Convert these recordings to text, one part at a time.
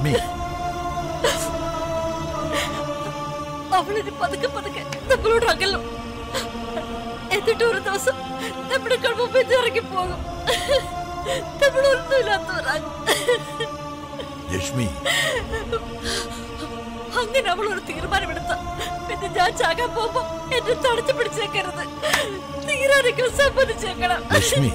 ലക്ഷ്മി അവളിനി പതുക്കെ പതുക്കെ നമ്മളോട് അകലും. എന്നിട്ട് ഒരു ദിവസം നമ്മുടെ കൺമുമ്പിൽ ഇറങ്ങി പോകും. നമ്മളൊന്നുമില്ലാത്തവരാകും ലക്ഷ്മി. അങ്ങനെ അവൾ ഒരു തീരുമാനമെടുത്ത. പിന്നെ ഞാൻ ചാകാൻ പോകുമ്പോ എന്നെ തടച്ചു പിടിച്ചേക്കരുത്. തീരാനൊക്കെ സമ്മതിച്ചേക്കണം. ലക്ഷ്മി.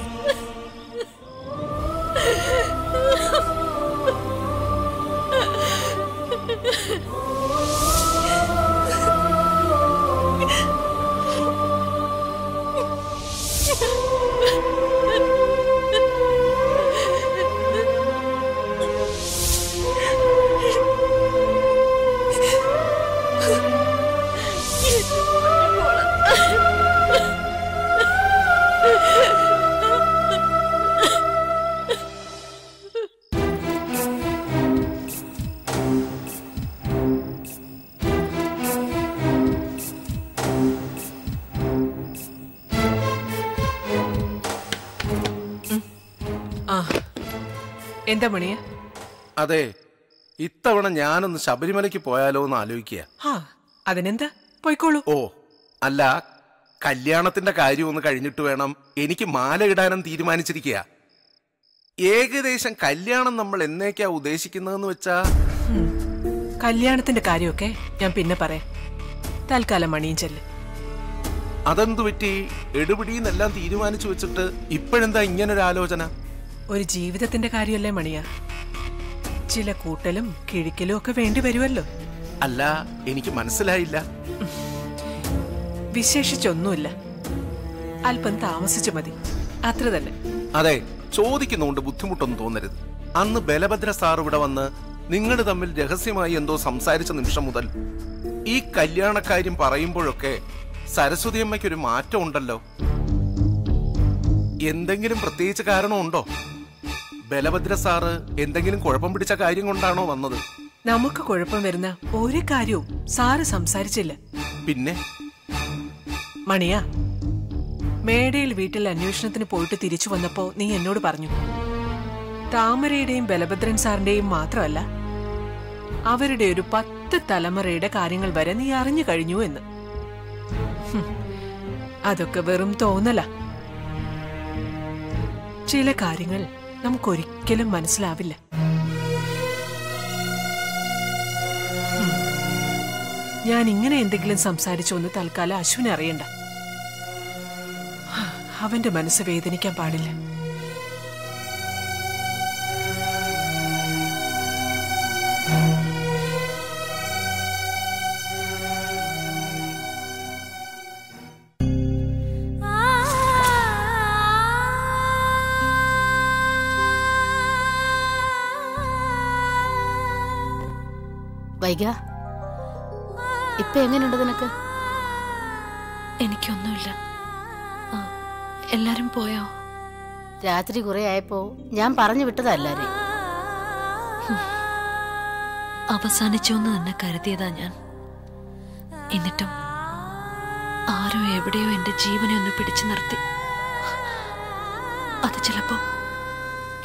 എന്താ മണിയ? അതെ ഇത്തവണ ഞാനൊന്ന് ശബരിമലയ്ക്ക് പോയാലോ എന്ന് ആലോചിക്കുക ആ അതിനെന്താ? പോയിക്കോളൂ. ഓ അല്ല കല്യാണത്തിന്റെ കാര്യം ഒന്ന് കഴിഞ്ഞിട്ട് വേണം. എനിക്ക് മാല ഇടാനും തീരുമാനിച്ചിരിക്കുക ഏകദേശം കല്യാണം നമ്മൾ എന്നേക്കാ ഉദ്ദേശിക്കുന്നതെന്ന് വെച്ചാ? കല്യാണത്തിന്റെ കാര്യമൊക്കെ ഞാൻ പിന്നെ പറയാം. തൽക്കാലം മണിയും ചെല്ല്. അതെന്തു പറ്റി എടുപിടിന്നെല്ലാം തീരുമാനിച്ചു വെച്ചിട്ട് ഇപ്പോഴെന്താ ഇങ്ങനൊരു ആലോചന ഒരു ജീവിതത്തിന്റെ കാര്യമല്ലേ മണിയ? ചില കൂട്ടലും കിഴിക്കലും ഒക്കെ വേണ്ടി വരുമല്ലോ അല്ല എനിക്ക് മനസ്സിലായില്ല. വിശേഷിച്ചൊന്നുമില്ല. അല്പം താമസിച്ചു മതി. അത്ര തന്നെ. അതെ ചോദിക്കുന്നതുകൊണ്ട് ബുദ്ധിമുട്ടൊന്നും തോന്നരുത്. അന്ന് ബലഭദ്ര സാർ ഇവിടെ വന്ന് നിങ്ങൾ തമ്മിൽ രഹസ്യമായി എന്തോ സംസാരിച്ച നിമിഷം മുതൽ ഈ കല്യാണക്കാര്യം പറയുമ്പോഴൊക്കെ സരസ്വതി അമ്മയ്ക്ക് ഒരു മാറ്റം ഉണ്ടല്ലോ എന്തെങ്കിലും പ്രത്യേകിച്ച് കാരണമുണ്ടോ? ബലഭദ്ര സാറ് എന്തെങ്കിലും കുഴപ്പം പിടിച്ച കാര്യം കൊണ്ടാണോ വന്നത്? നമുക്ക് കുഴപ്പം വരുന്ന ഒരു കാര്യവും സാറ് സംസാരിച്ചില്ല. പിന്നെ? മണിയ മേടയിൽ വീട്ടിൽ അന്വേഷണത്തിന് പോയിട്ട് തിരിച്ചു വന്നപ്പോ നീ എന്നോട് പറഞ്ഞു. താമരയുടെയും ബലഭദ്രൻ സാറിന്റെയും മാത്രമല്ല അവരുടെ ഒരു പത്ത് തലമുറയുടെ കാര്യങ്ങൾ വരെ നീ അറിഞ്ഞു കഴിഞ്ഞു എന്ന്. അതൊക്കെ വെറും തോന്നല. ചില കാര്യങ്ങൾ നമുക്കൊരിക്കലും മനസ്സിലാവില്ല. ഞാൻ ഇങ്ങനെ എന്തെങ്കിലും സംസാരിച്ചു തൽക്കാലം അശ്വിനെ അറിയണ്ട. അവന്റെ മനസ്സ് വേദനിക്കാൻ പാടില്ല. വൈക ഇപ്പൊ എങ്ങനെയുണ്ട് നിനക്ക്? എനിക്കൊന്നുമില്ല. എല്ലാരും പോയോ? രാത്രി കുറെ ആയപ്പോ ഞാൻ പറഞ്ഞു വിട്ടതാ എല്ലാരെയും അവസാനിച്ചു എന്ന് തന്നെ കരുതിയതാ ഞാൻ. എന്നിട്ടും ആരോ എവിടെയോ എന്റെ ജീവനെ ഒന്ന് പിടിച്ചു നിർത്തി. അത് ചിലപ്പോ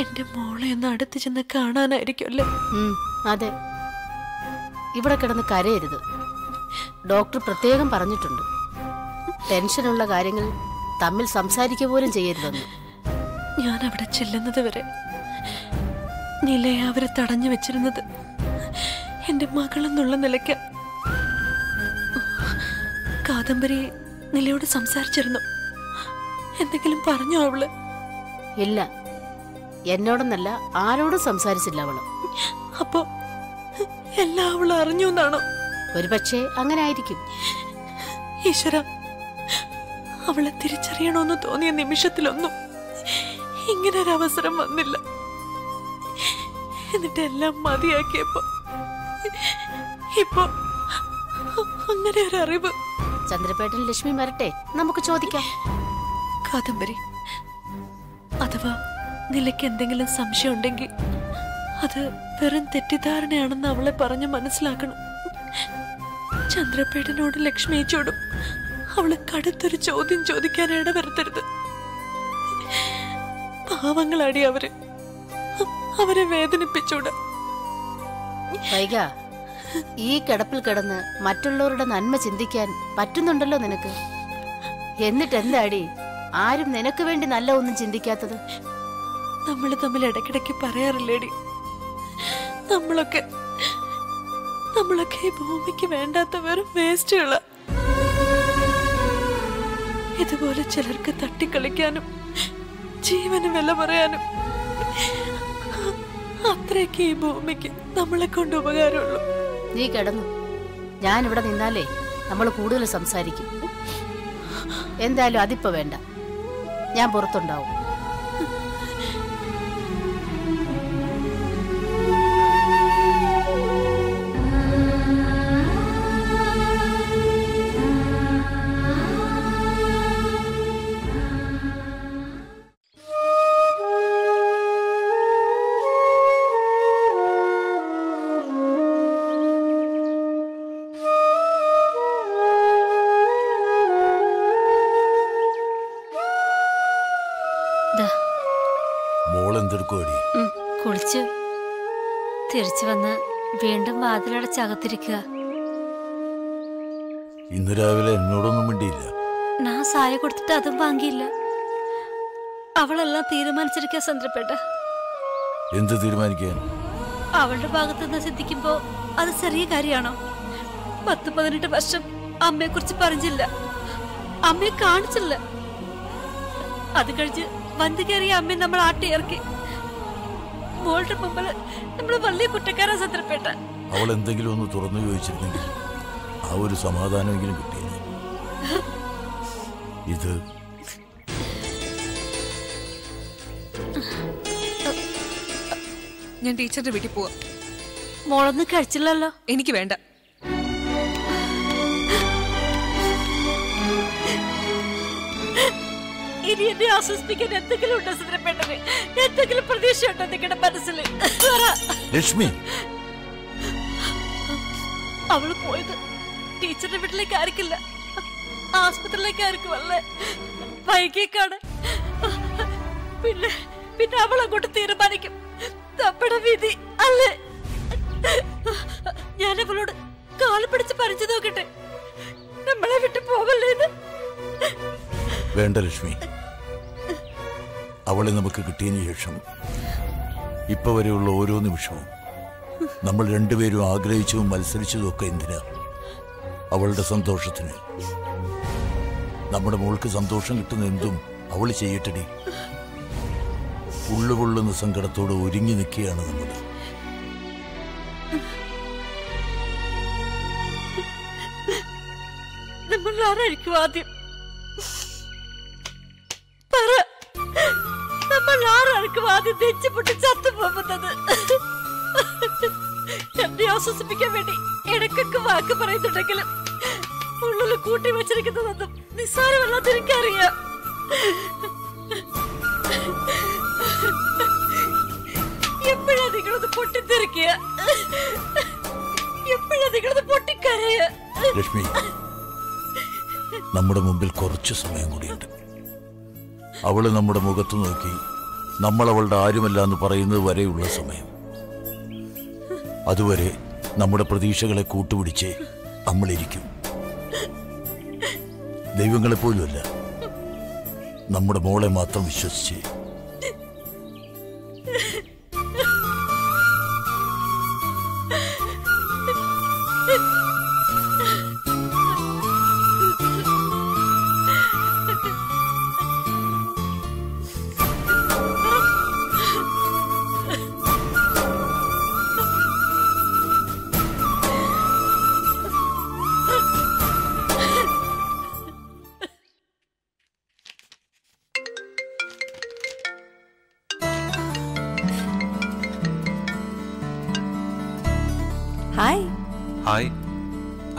എന്റെ മോളെ ഒന്ന് അടുത്ത് ചെന്ന് കാണാനായിരിക്കുമല്ലേ? അതെ. ഇവിടെ കിടന്ന് കരയരുത്. ഡോക്ടർ പ്രത്യേകം പറഞ്ഞിട്ടുണ്ട്. ടെൻഷനുള്ള കാര്യങ്ങൾ തമ്മിൽ സംസാരിക്കുക പോലും ചെയ്യരുതെന്ന്. ഞാൻ അവിടെ ചെല്ലുന്നത് വരെ നിലയെ അവരെ തടഞ്ഞു വെച്ചിരുന്നത് എന്റെ മകളെന്നുള്ള നിലയ്ക്ക്. കാദംബരി നിലയോട് സംസാരിച്ചിരുന്നു. എന്തെങ്കിലും പറഞ്ഞു അവൾ? ഇല്ല. എന്നോടൊന്നല്ല ആരോടും സംസാരിച്ചില്ല അവൾ. അപ്പോ എല്ലാം അവൾ അറിഞ്ഞു എന്നാണോ? ഒരു പക്ഷേ അങ്ങനെ ആയിരിക്കും ഈശ്വര അവളെ തിരിച്ചറിയണമെന്ന് തോന്നിയ നിമിഷത്തിലൊന്നും ഇങ്ങനെ ഒരു അവസരം വന്നില്ല. എന്നിട്ട് എല്ലാം മതിയാക്കിയപ്പോ ഇപ്പൊ അങ്ങനെ ഒരു അറിവ് ചന്ദ്രപേട്ടൻ ലക്ഷ്മി വരട്ടെ നമുക്ക് ചോദിക്കാം. കാദംബരി അഥവാ നിലയ്ക്ക് എന്തെങ്കിലും സംശയം ഉണ്ടെങ്കിൽ അത് വെറും തെറ്റിദ്ധാരണയാണെന്ന് അവളെ പറഞ്ഞ് മനസ്സിലാക്കണം. ചന്ദ്രപേടനോട് ലക്ഷ്മിയച്ചോടും അവൾ കടുത്തൊരു ചോദ്യം ചോദിക്കാൻ ഇടവരുത്തരുത് പാവങ്ങളാടി അവർ. അവരെ വേദനിപ്പിച്ചൂടാ. വൈക ഈ കിടപ്പിൽ കിടന്ന് മറ്റുള്ളവരുടെ നന്മ ചിന്തിക്കാൻ പറ്റുന്നുണ്ടല്ലോ നിനക്ക്? എന്നിട്ട് എന്താടി ആരും നിനക്ക് വേണ്ടി നല്ല ഒന്നും ചിന്തിക്കാത്തത്? നമ്മൾ തമ്മിൽ ഇടയ്ക്കിടയ്ക്ക് പറയാറില്ലേടി? നമ്മളൊക്കെ നമ്മളൊക്കെ ഈ ഭൂമിക്ക് വേണ്ടാത്ത വെറും വേസ്റ്റുകള. ഇതുപോലെ ചിലർക്ക് തട്ടിക്കളിക്കാനും ജീവന് വില പറയാനും അത്രയൊക്കെ ഈ ഭൂമിക്ക് നമ്മളെ കൊണ്ട് ഉപകാരമുള്ളൂ. നീ കിടന്നു. ഞാൻ ഇവിടെ നിന്നാലേ നമ്മൾ കൂടുതൽ സംസാരിക്കും. എന്തായാലും അതിപ്പോ വേണ്ട. ഞാൻ പുറത്തുണ്ടാവും. തിരിച്ചു വന്ന് വീണ്ടും വാതിലടച്ചകത്തിരിക്കുക ഇന്ന് രാവിലെ എന്നോടൊന്നും മിണ്ടിയില്ല. ഞാൻ സായ കൊടുത്തിട്ട് അതും വാങ്ങിയില്ല. അവളെല്ലാം തീരുമാനിച്ചിരിക്കാൻ സന്ദ്രപ്പെട്ട എന്ത് തീരുമാനിക്കാൻ? അവളുടെ ഭാഗത്ത് നിന്ന് ചിന്തിക്കുമ്പോ അത് ചെറിയ കാര്യമാണോ? പത്ത് പതിനെട്ട് വർഷം അമ്മയെ കുറിച്ച് പറഞ്ഞില്ല. അമ്മയെ കാണിച്ചില്ല. അത് കഴിഞ്ഞ് വന്നു കയറിയ അമ്മയെ നമ്മൾ ആട്ടിയിറക്കി. മോളുടെ മുമ്പിൽ നമ്മൾ വലിയ കുറ്റക്കാരാ ചന്ദ്രപേട്ട അവൾ എന്തെങ്കിലും ഒന്ന് തുറന്നു ചോദിച്ചിരുന്നെങ്കിൽ ആ ഒരു സമാധാനമെങ്കിലും കിട്ടിയത് ഇത് ഞാൻ ടീച്ചറിന്റെ വീട്ടിൽ പോവാം. മോളൊന്നും കഴിച്ചില്ലല്ലോ. എനിക്ക് വേണ്ട. ഇനി എന്നെ ആശ്വസിപ്പിക്കാൻ എന്തെങ്കിലും ഉണ്ടോ സുന്ദരപ്പെട്ടത് എന്തെങ്കിലും പ്രതീക്ഷയുണ്ടോ നിങ്ങളുടെ മനസ്സിൽ? ലക്ഷ്മി. അവൾ പോയത് ടീച്ചറുടെ വീട്ടിലേക്ക് ആയിരിക്കില്ല ആസ്പത്രിയിലേക്ക് ആയിരിക്കും അല്ലേ വൈകിയേക്കാണ് പിന്നെ പിന്നെ അവൾ അങ്ങോട്ട് തീരുമാനിക്കും. നമ്മുടെ വിധി അല്ലേ? ഞാൻ അവളോട് കാൽ പിടിച്ച് പറിച്ചു നോക്കട്ടെ. നമ്മളെ വിട്ടു പോവല്ലേന്ന്? വേണ്ട ലക്ഷ്മി. അവളെ നമുക്ക് കിട്ടിയതിന് ശേഷം ഇപ്പൊ വരെയുള്ള ഓരോ നിമിഷവും നമ്മൾ രണ്ടുപേരും ആഗ്രഹിച്ചതും മത്സരിച്ചതും ഒക്കെ എന്തിനാ? അവളുടെ സന്തോഷത്തിന്. നമ്മുടെ മോൾക്ക് സന്തോഷം കിട്ടുന്ന എന്തും അവൾ ചെയ്യട്ടടി. ഉള്ളുപൊള്ളുന്ന സങ്കടത്തോട് ഒരുങ്ങി നിൽക്കുകയാണ് നമ്മൾ. നമ്മൾ ആരായിരിക്കും ആദ്യം? ആദ്യം നെച്ചുപൊട്ടി ചത്തു പോകുന്നത് എന്നെ ആശ്വസിപ്പിക്കാൻ വേണ്ടി ഇടക്കൊക്കെ വാക്ക് പറയുന്നുണ്ടെങ്കിലും ഉള്ളിൽ കൂട്ടി വെച്ചിരിക്കുന്നതൊന്നും നിസ്സാരമല്ലാത്ത എനിക്കറിയാം എപ്പോഴാ നിങ്ങളത് പൊട്ടിത്തെറിക്കുക? എപ്പോഴാ നിങ്ങളത് പൊട്ടിക്കരയുക? ലക്ഷ്മി നമ്മുടെ മുമ്പിൽ കുറച്ച് സമയം കൂടിയുണ്ട്. അവൾ നമ്മുടെ മുഖത്ത് നോക്കി നമ്മൾ അവളുടെ ആരുമല്ല എന്ന് പറയുന്നത് വരെയുള്ള സമയം. അതുവരെ നമ്മുടെ പ്രതീക്ഷകളെ കൂട്ടുപിടിച്ച് നമ്മളിരിക്കും. ദൈവങ്ങളെപ്പോലുമല്ല. നമ്മുടെ മോളെ മാത്രം വിശ്വസിച്ച്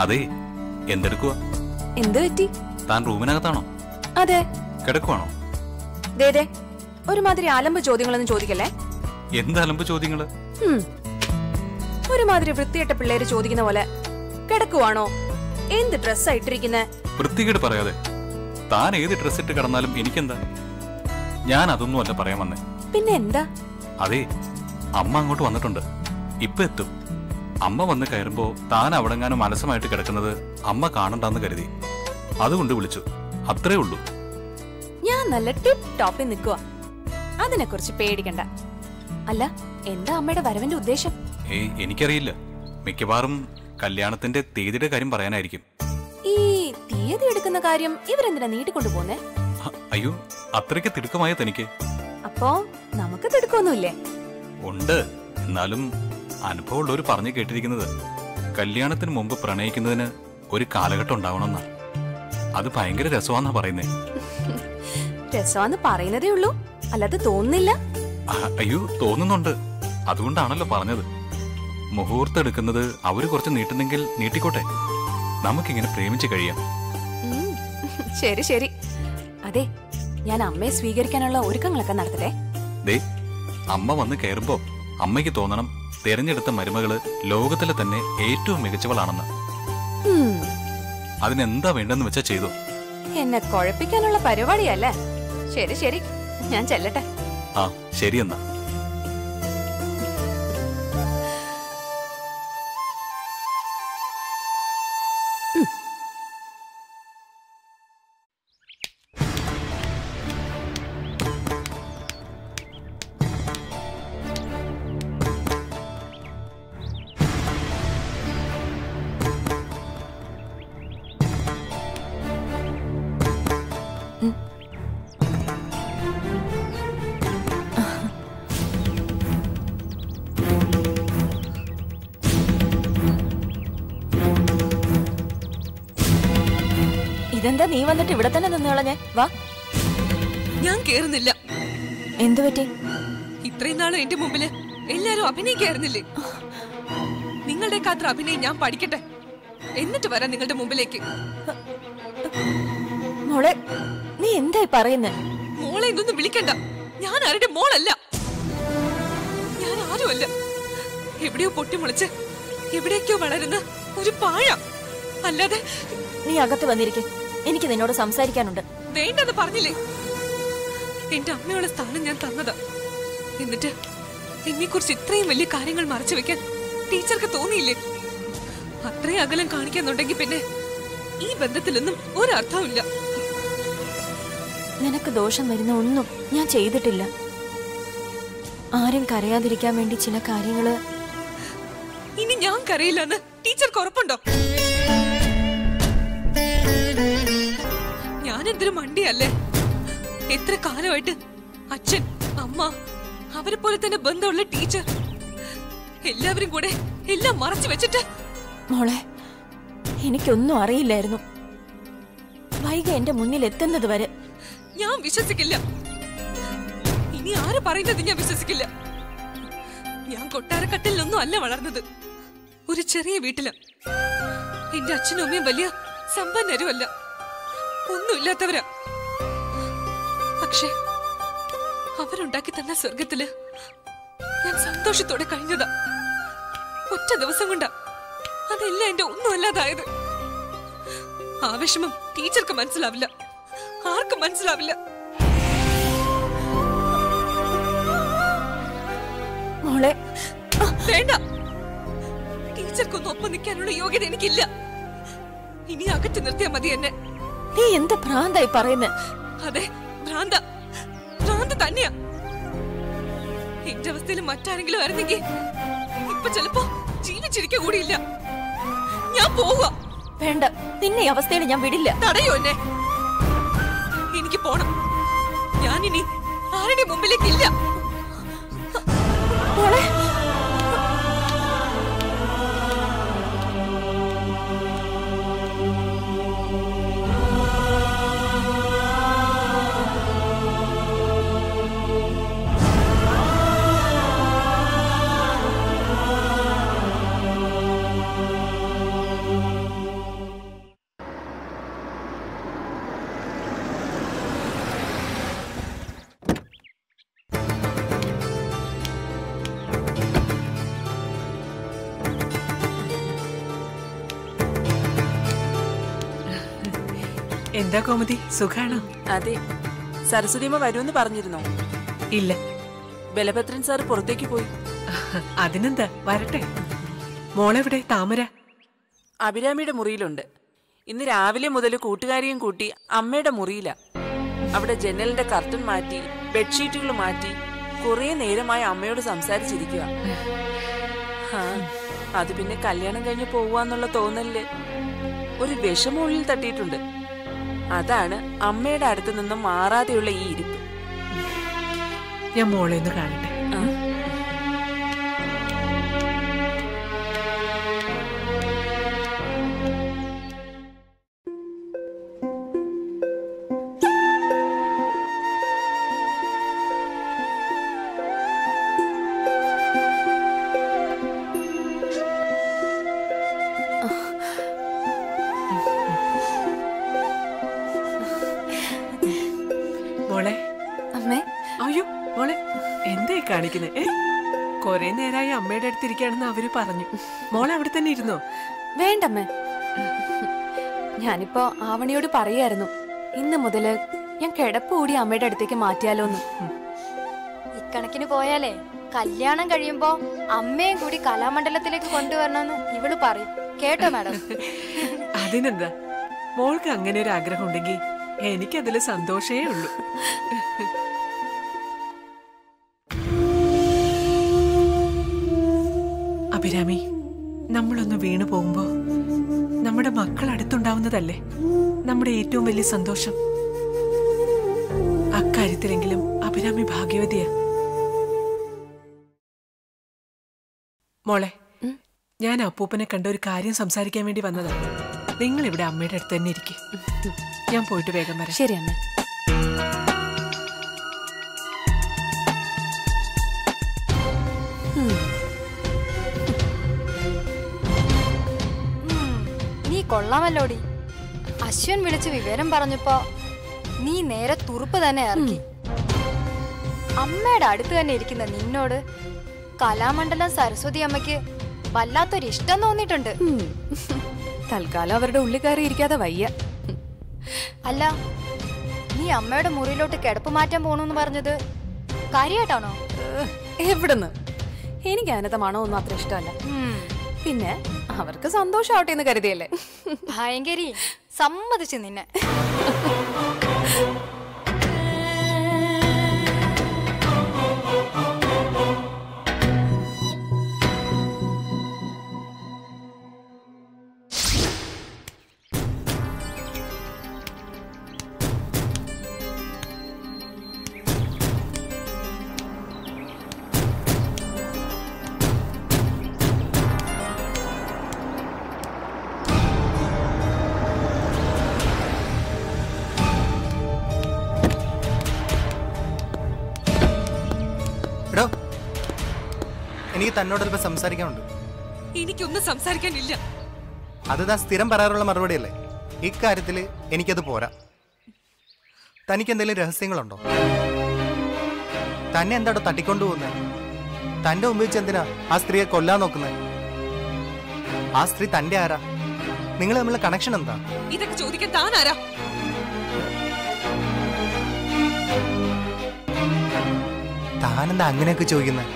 അതെ എന്തെടുക്കുക എന്ത് പറ്റി? താൻ റൂമിനകത്താണോ? അതെ. കിടക്കുവാണോ? ഒരുമാതിരി അലമ്പ് ചോദ്യങ്ങളൊന്നും ചോദിക്കല്ലേ? എന്ത് അലമ്പ് ചോദ്യങ്ങൾ. ഒരുമാതിരി വൃത്തിയിട്ട പിള്ളേര് ചോദിക്കുന്ന പോലെ കിടക്കുവാണോ? എന്ത് ഡ്രസ്സാ ഇട്ടിരിക്കുന്നെ? വൃത്തികേട് പറയാതെ. താൻ ഏത് ഡ്രസ് ഇട്ട് കിടന്നാലും എനിക്കെന്താ? ഞാൻ അതൊന്നും അല്ല പറയാൻ വന്നേ. പിന്നെ എന്താ അതെ അമ്മ അങ്ങോട്ട് വന്നിട്ടുണ്ട്. ഇപ്പൊ എത്തും അമ്മ വന്ന് കയറുമ്പോ താൻ അവിടെങ്ങാനും മനസ്സമായിട്ട് കിടക്കുന്നത് അമ്മ കാണണ്ടെന്ന് കരുതി. അതുകൊണ്ട് വിളിച്ചു. അത്രേ ഉള്ളൂ. ഞാൻ നല്ല ടിപ് ടോപ്പിൽ നിൽക്കുക അതിനെ കുറിച്ച് പേടിക്കണ്ട. അല്ല എന്താ അമ്മയുടെ വരവിന്റെ ഉദ്ദേശം? ഏയ് എനിക്കറിയില്ല. മിക്കവാറും കല്യാണത്തിന്റെ തീയതിയുടെ കാര്യം പറയാനായിരിക്കും. ഈ തീയതി എടുക്കുന്ന കാര്യം ഇവരെന്തിനാ നീട്ടിക്കൊണ്ടു പോന്നെ? അയ്യോ അത്രയ്ക്ക് തിടുക്കമായ തനിക്ക്? അപ്പോ നമുക്ക് തിടുക്കൊന്നുമില്ലേ ഉണ്ട്. എന്നാലും അനുഭവമുള്ളവർ പറഞ്ഞു കേട്ടിരിക്കുന്നത്. കല്യാണത്തിന് മുമ്പ് പ്രണയിക്കുന്നതിന് ഒരു കാലഘട്ടം ഉണ്ടാവണമെന്നാ. അത് ഭയങ്കര രസമാന്നാ പറയുന്നേ. രസമാന്ന് പറയുന്നതേ ഉള്ളൂ. അല്ലാതെ തോന്നുന്നില്ല. അയ്യോ തോന്നുന്നുണ്ട്. അതുകൊണ്ടാണല്ലോ പറഞ്ഞത്. മുഹൂർത്തം എടുക്കുന്നത് അവർ കുറച്ച് നീട്ടുന്നെങ്കിൽ നീട്ടിക്കോട്ടെ. നമുക്കിങ്ങനെ പ്രേമിച്ച് കഴിയാം. ശരി ശരി. അതെ ഞാൻ അമ്മയെ സ്വീകരിക്കാനുള്ള ഒരുക്കങ്ങളൊക്കെ നടത്തട്ടെ. ദേ അമ്മ വന്ന് കയറുമ്പോ അമ്മയ്ക്ക് തോന്നണം തെരഞ്ഞെടുത്ത മരുമകൾ ലോകത്തിലെ തന്നെ ഏറ്റവും മികച്ചവളാണെന്ന്. അതിനെന്താ വേണ്ടെന്ന് വെച്ചാ ചെയ്തു. എന്നെ കുഴപ്പിക്കാനുള്ള പരിപാടിയല്ലേ. ശരി ശരി. ഞാൻ ചെല്ലട്ടെ. ആ ശരിയെന്നാ. ഇതെന്താ നീ വന്നിട്ട് ഇവിടെ തന്നെ നിന്നോളഞ്ഞേ വാ. ഞാൻ കേറുന്നില്ല. എന്തു പറ്റി? ഇത്രയും നാളും എന്റെ മുമ്പിൽ എല്ലാരും അഭിനയിക്കായിരുന്നില്ലേ? നിങ്ങളുടെ കാത്ര അഭിനയം ഞാൻ പഠിക്കട്ടെ. എന്നിട്ട് വരാം നിങ്ങളുടെ മുമ്പിലേക്ക്. മോളെ നീ എന്തായി പറയുന്നേ? മോളെ ഇതൊന്നും വിളിക്കണ്ട. ഞാൻ ആരുടെ മോളല്ല. ഞാൻ ആരുമല്ല. എവിടെയോ പൊട്ടിമുളച്ച് എവിടേക്കോ വളരുന്ന ഒരു പാഴ. അല്ലാതെ നീ അകത്ത് വന്നിരിക്കെ. എനിക്ക് നിന്നോട് സംസാരിക്കാനുണ്ട്. വേണ്ടെന്ന് പറഞ്ഞില്ലേ? എന്റെ അമ്മയുടെ സ്ഥാനം ഞാൻ തന്നതാ. എന്നിട്ട് എന്നെ കുറിച്ച് ഇത്രയും വലിയ കാര്യങ്ങൾ മറച്ചു വെക്കാൻ ടീച്ചർക്ക് തോന്നിയില്ലേ? അത്രയും അകലം കാണിക്കുന്നുണ്ടെങ്കിൽ പിന്നെ ഈ ബന്ധത്തിലൊന്നും ഒരർത്ഥമില്ല നിനക്ക് ദോഷം വരുന്ന ഒന്നും ഞാൻ ചെയ്തിട്ടില്ല. ആരും കരയാതിരിക്കാൻ വേണ്ടി ചില കാര്യങ്ങൾ ഇനി ഞാൻ കരയില്ലെന്ന് ടീച്ചർക്ക് ഉറപ്പുണ്ടോ? ഞാൻ എന്തൊരു മണ്ടിയല്ലേ? എത്ര കാലമായിട്ട് അച്ഛൻ അമ്മ അവരെ പോലെ തന്നെ ബന്ധമുള്ള ടീച്ചർ എല്ലാവരും കൂടെ എല്ലാം മറച്ചു വെച്ചിട്ട്. മോളെ എനിക്കൊന്നും അറിയില്ലായിരുന്നു. വൈക എന്റെ മുന്നിൽ എത്തുന്നത് വരെ. ഞാൻ വിശ്വസിക്കില്ല. ഇനി ആര് പറയുന്നത് ഞാൻ വിശ്വസിക്കില്ല. ഞാൻ കൊട്ടാരക്കട്ടിലൊന്നും അല്ല വളർന്നത്. ഒരു ചെറിയ വീട്ടിൽ. എന്റെ അച്ഛനും അമ്മയും വലിയ സമ്പന്നരുമല്ല. ഒന്നുമില്ലാത്തവരാ. പക്ഷേ അവരുണ്ടാക്കി തന്ന സ്വർഗത്തിൽ ഞാൻ സന്തോഷത്തോടെ കഴിഞ്ഞതാ. ഒറ്റ ദിവസം കൊണ്ടാ അതെല്ലാം എന്റെ ഒന്നുമല്ലാതായത്. ആ വിഷമം ടീച്ചർക്ക് മനസ്സിലാവില്ല. ആർക്കും മനസ്സിലാവില്ല. മോളെ വേണ്ട. ടീച്ചർക്കൊന്നും ഒപ്പം നിൽക്കാനുള്ള യോഗ്യത എനിക്കില്ല. ഇനി അകറ്റി നിർത്തിയാൽ മതി എന്നെ. നീ എന്ത് ഭ്രാന്തായി പറയുന്നേ? അതെ ഭ്രാന്ത. ഭ്രാന്ത തന്നെയാ. എന്റെ അവസ്ഥയിൽ മറ്റാരെങ്കിലും ആയിരുന്നെങ്കിൽ ഇപ്പൊ ചിലപ്പോ ജീവിച്ചിരിക്ക കൂടിയില്ല. ഞാൻ പോവുക. വേണ്ട നിന്നെ അവസ്ഥയിൽ ഞാൻ വിടില്ല. തടയോ എന്നെ. എനിക്ക് പോണം. ഞാനിനി ആരുടെ മുമ്പിലേക്കില്ല. എന്താ കോമതി സുഖാണോ? അതെ. സരസ്വതിയമ്മ വരുമെന്ന് പറഞ്ഞിരുന്നോ? ഇല്ല. ബലഭദ്രൻ സാർ പുറത്തേക്ക് പോയി. അതിനെന്താ? വരട്ടെ. മോളെവിടെ? താമര? അഭിരാമിയുടെ മുറിയിലുണ്ട്. ഇന്ന് രാവിലെ മുതൽ കൂട്ടുകാരിയും കൂട്ടി അമ്മയുടെ മുറിയില. അവിടെ ജനലിന്റെ കർട്ടൻ മാറ്റി ബെഡ്ഷീറ്റുകൾ മാറ്റി കുറെ നേരമായി അമ്മയോട് സംസാരിച്ചിരിക്കുക അത് പിന്നെ കല്യാണം കഴിഞ്ഞ് പോവാന്നുള്ള തോന്നലിൽ ഒരു വിഷമുള്ളിൽ തട്ടിയിട്ടുണ്ട്. അതാണ് അമ്മയുടെ അടുത്ത് നിന്നും മാറാതെയുള്ള ഈ ഇരിപ്പ്. ഞാൻ മോളെ ഒന്ന് കാണട്ടെ. എന്തേ കുറെ നേരായി അമ്മയുടെ അടുത്തിരിക്കാണെന്ന് അവർ പറഞ്ഞു. മോൾ അവിടെ തന്നെ ഇരുന്നോ? വേണ്ടമ്മേ. ഞാനിപ്പോ ആവണിയോട് പറയായിരുന്നു. ഇന്ന് മുതൽ ഞാൻ കിടപ്പ് കൂടി അമ്മയുടെ അടുത്തേക്ക് മാറ്റിയാലോന്ന്. ഇക്കണക്കിന് പോയാലേ കല്യാണം കഴിയുമ്പോ അമ്മയും കൂടി കലാമണ്ഡലത്തിലേക്ക് കൊണ്ടുവരണമെന്ന് ഇവൾ പറയും. കേട്ടോ മാഡം? അതിനെന്താ? മോൾക്ക് അങ്ങനെ ഒരു ആഗ്രഹം ഉണ്ടെങ്കിൽ എനിക്കതിൽ സന്തോഷേ ഉള്ളൂ. നമ്മളൊന്ന് വീണു പോകുമ്പോ നമ്മുടെ മക്കൾ അടുത്തുണ്ടാവുന്നതല്ലേ? നമ്മുടെ ഏറ്റവും വലിയ സന്തോഷം. അക്കാര്യത്തിലെങ്കിലും അഭിരാമി ഭാഗ്യവതിയാ. മോളെ ഞാൻ അപ്പൂപ്പനെ കണ്ട ഒരു കാര്യം സംസാരിക്കാൻ വേണ്ടി വന്നതാണ് നിങ്ങൾ ഇവിടെ അമ്മയുടെ അടുത്ത് തന്നെ ഇരിക്കും. ഞാൻ പോയിട്ട് വേഗം വരാം. ശരി അമ്മ. കൊള്ളാമല്ലോടി. അശ്വൻ വിളിച്ച് വിവരം പറഞ്ഞപ്പോ നീ നേരെ തുറുപ്പ് തന്നെ ഇറക്കി. അമ്മയുടെ അടുത്ത് തന്നെ ഇരിക്കുന്ന നിന്നോട് കലാമണ്ഡലം സരസ്വതി അമ്മയ്ക്ക് വല്ലാത്തൊരു ഇഷ്ടം തോന്നിയിട്ടുണ്ട്. തൽക്കാലം അവരുടെ ഉള്ളിൽ കയറി ഇരിക്കാതെ വയ്യ. അല്ല നീ അമ്മയുടെ മുറിയിലോട്ട് കിടപ്പ് മാറ്റാൻ പോണെന്ന് പറഞ്ഞത് കാര്യമായിട്ടാണോ എവിടുന്ന്? എനിക്ക് അതിനകത്തെ മണമൊന്നും അത്ര ഇഷ്ടമല്ല. പിന്നെ അവർക്ക് സന്തോഷമാവട്ടെ എന്ന് കരുതിയല്ലേ? ഭയങ്കരി. സമ്മതിച്ചു നിന്നെ. എനിക്ക് തന്നോട് അല്പം സംസാരിക്കാനുണ്ട്. എനിക്കൊന്നും സംസാരിക്കാനില്ല. അത് താൻ സ്ഥിരം പറയാറുള്ള മറുപടി മറുപടിയല്ലേ? ഇക്കാര്യത്തിൽ എനിക്കത് പോരാ. തനിക്ക് എന്തെങ്കിലും രഹസ്യങ്ങളുണ്ടോ? തന്നെ എന്താടോ തട്ടിക്കൊണ്ടു പോകുന്നത് തന്റെ മുമ്പിൽ വെച്ച് എന്തിനാ ആ സ്ത്രീയെ കൊല്ലാൻ നോക്കുന്നത് ആ സ്ത്രീ തന്റെ ആരാ? നിങ്ങൾ തമ്മിലുള്ള കണക്ഷൻ എന്താ? ഇതൊക്കെ ചോദിക്കാൻ താനാരാ? താനെന്താ അങ്ങനെയൊക്കെ ചോദിക്കുന്നത്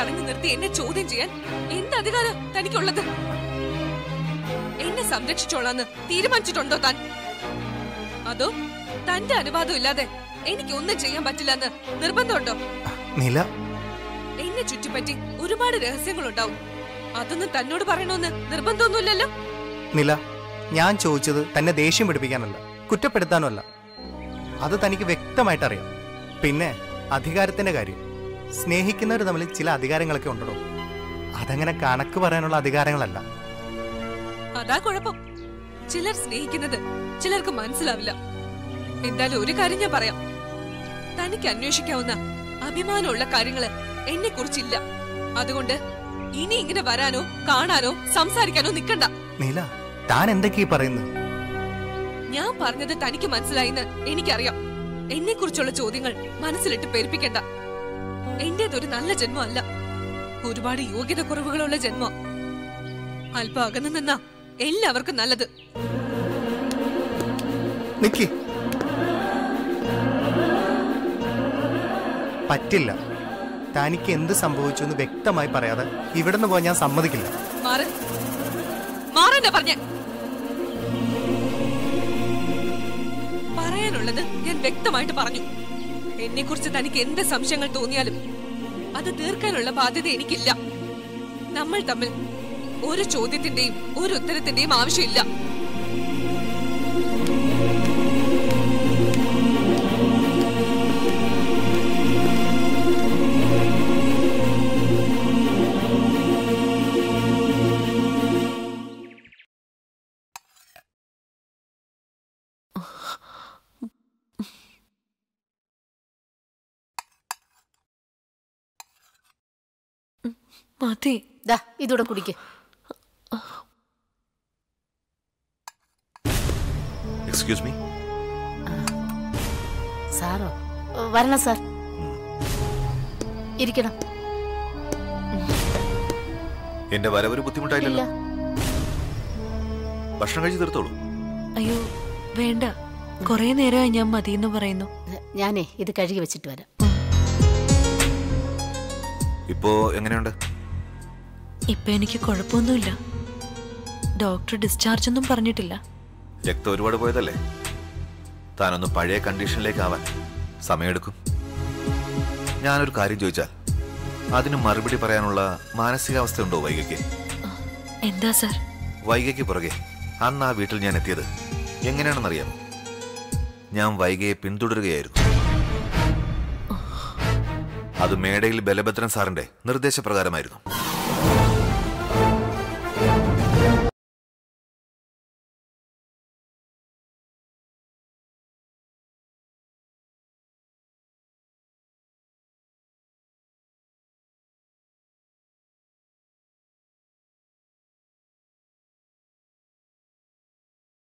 തടഞ്ഞു നിർത്തി എന്നെ ചോദ്യം ചെയ്യാൻ എന്ത് അധികാരം തനിക്കുള്ളത്? എന്നെ സംരക്ഷിച്ചോളാന്ന് തീരുമാനിച്ചിട്ടുണ്ടോ താൻ? അതോ തന്റെ അനുവാദം ഇല്ലാതെ എനിക്ക് ഒന്നും ചെയ്യാൻ പറ്റില്ലെന്ന് നിർബന്ധമുണ്ടോ? നില. എന്നെ ചുറ്റിപ്പറ്റി ഒരുപാട് രഹസ്യങ്ങളുണ്ടാവും. അതൊന്നും തന്നോട് പറയണമെന്ന് നിർബന്ധമൊന്നുമില്ലല്ലോ? നില ഞാൻ ചോദിച്ചത് തന്നെ ദേഷ്യം പിടിപ്പിക്കാനല്ല കുറ്റപ്പെടുത്താനല്ല അത് തനിക്ക് വ്യക്തമായിട്ട് അറിയാം പിന്നെ അധികാരത്തിന്റെ കാര്യം. സ്നേഹിക്കുന്നവർ തമ്മിൽ ചില അധികാരങ്ങളൊക്കെ ഉണ്ടോ അതങ്ങനെ കണക്ക് പറയാനുള്ള അധികാരങ്ങളല്ല. അതാ കുഴപ്പം. ചിലർ സ്നേഹിക്കുന്നത് ചിലർക്ക് മനസ്സിലാവില്ല. എന്തായാലും ഒരു കാര്യം ഞാൻ പറയാം. തനിക്ക് അന്വേഷിക്കാവുന്ന അഭിമാനമുള്ള കാര്യങ്ങൾ എന്നെ കുറിച്ചില്ല അതുകൊണ്ട് ഇനി ഇങ്ങനെ വരാനോ കാണാനോ സംസാരിക്കാനോ നിക്കണ്ട. നീല താൻ എന്തൊക്കെയാ പറയുന്നത്? ഞാൻ പറഞ്ഞത് തനിക്ക് മനസ്സിലായിന്ന് എനിക്കറിയാം. എന്നെ കുറിച്ചുള്ള ചോദ്യങ്ങൾ മനസ്സിലിട്ട് പെരുപ്പിക്കണ്ട എന്റേതൊരു നല്ല ജന്മം അല്ല ഒരുപാട് യോഗ്യത കുറവുകളുള്ള ജന്മം. അല്പം അകന്നു നിന്നാ എല്ലാവർക്കും നല്ലത്. നിക്ക്. പറ്റില്ല. തനിക്ക് എന്ത് സംഭവിച്ചു എന്ന് വ്യക്തമായി പറയാതെ ഇവിടുന്ന് പോകാൻ ഞാൻ സമ്മതിക്കില്ല. പറയാനുള്ളത് ഞാൻ വ്യക്തമായിട്ട് പറഞ്ഞു. എന്നെ കുറിച്ച് തനിക്ക് എന്ത് സംശയങ്ങൾ തോന്നിയാലും അത് തീർക്കാനുള്ള ബാധ്യത എനിക്കില്ല. നമ്മൾ തമ്മിൽ ഒരു ചോദ്യത്തിന്റെയും ഒരു ഉത്തരത്തിന്റെയും ആവശ്യമില്ല. മതി. ദാ ഇതൂടെ കുടിക്ക്. എക്സ്ക്യൂസ് മീ സാറോ വരണം സാർ. ഇരിക്കണം. എന്റെ വരവൊരു ഇല്ല. ബുദ്ധിമുട്ടായില്ലല്ലോ ഭക്ഷണം കഴിച്ച് തീർത്തോളൂ. അയ്യോ വേണ്ട. കൊറേ നേരമായി ഞാൻ മതി എന്ന് പറയുന്നു. ഞാനേ ഇത് കഴുകി വെച്ചിട്ട് വരാം. ഇപ്പോ എങ്ങനെയുണ്ട്? ഇപ്പൊ എനിക്ക് കുഴപ്പമൊന്നുമില്ല. ഡോക്ടർ ഡിസ്ചാർജ് ഒന്നും പറഞ്ഞിട്ടില്ല. രക്തം ഒരുപാട് പോയതല്ലേ? താനൊന്ന് പഴയ കണ്ടീഷനിലേക്ക് ആവാൻ സമയമെടുക്കും. ഞാനൊരു കാര്യം ചോദിച്ചാൽ അതിന് മറുപടി പറയാനുള്ള മാനസികാവസ്ഥ ഉണ്ടോ വൈകയ്ക്ക് എന്താ സർ? വൈകയ്ക്ക് പുറകെ അന്ന് ആ വീട്ടിൽ ഞാൻ എത്തിയത് എങ്ങനെയാണെന്നറിയാമോ? ഞാൻ വൈകയെ പിന്തുടരുകയായിരുന്നു. അത് മേടയിൽ ബലഭദ്രൻ സാറിന്റെ നിർദ്ദേശപ്രകാരമായിരുന്നു.